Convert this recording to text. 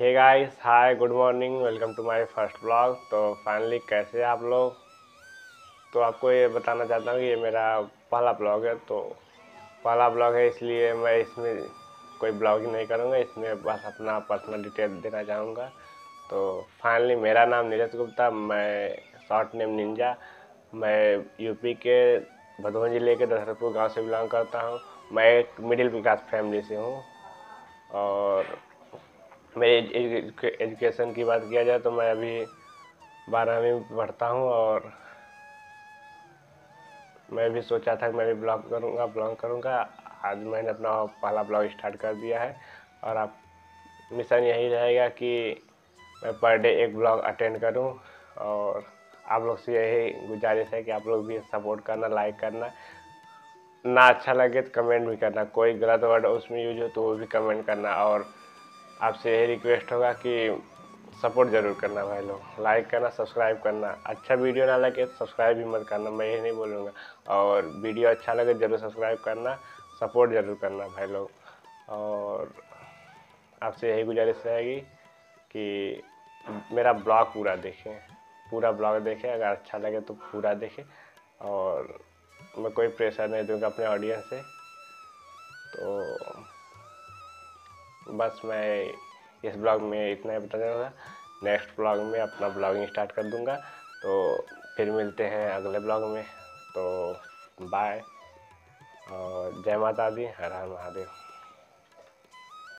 Hey guys hi good morning welcome to my first blog तो finally कैसे आप लोग? तो आपको ये बताना चाहता हूँ कि ये मेरा पहला ब्लॉग है तो पहला ब्लॉग है इसलिए मैं इसमें कोई ब्लॉगिंग नहीं करूँगा, इसमें बस अपना पर्सनल डिटेल देना चाहूँगा। तो फाइनली मेरा नाम नीरज गुप्ता, मैं शॉर्ट नेम निंजा मैं यूपी के भदोही ज़िले के दशरथपुर गाँव से बिलोंग करता हूँ। मैं एक मिडिल क्लास फैमिली से हूँ और मेरी एजुकेशन की बात किया जाए तो मैं अभी बारहवीं में पढ़ता हूँ और मैं भी सोचा था कि मैं भी ब्लॉग करूँगा ब्लॉग करूँगा। आज मैंने अपना पहला ब्लॉग स्टार्ट कर दिया है और आप, मिशन यही रहेगा कि मैं पर डे एक ब्लॉग अटेंड करूँ और आप लोग से यही गुजारिश है कि आप लोग भी सपोर्ट करना, लाइक करना। ना अच्छा लगे तो कमेंट भी करना, कोई गलत वर्ड उसमें यूज़ हो तो वो भी कमेंट करना और आपसे यही रिक्वेस्ट होगा कि सपोर्ट ज़रूर करना भाई लोग। लाइक करना सब्सक्राइब करना। अच्छा वीडियो ना लगे तो सब्सक्राइब भी मत करना, मैं यही नहीं बोलूँगा। और वीडियो अच्छा लगे ज़रूर सब्सक्राइब करना सपोर्ट ज़रूर करना भाई लोग। और आपसे यही गुजारिश रहेगी कि मेरा ब्लॉग पूरा देखें। पूरा ब्लॉग देखें, अगर अच्छा लगे तो पूरा देखें। और मैं कोई प्रेशर नहीं दूँगा अपने ऑडियंस से। तो बस मैं इस ब्लॉग में इतना ही बता दूँगा। नेक्स्ट ब्लॉग में अपना ब्लॉगिंग स्टार्ट कर दूँगा। तो फिर मिलते हैं अगले ब्लॉग में। तो बाय। और जय माता दी, हर हर महादेव।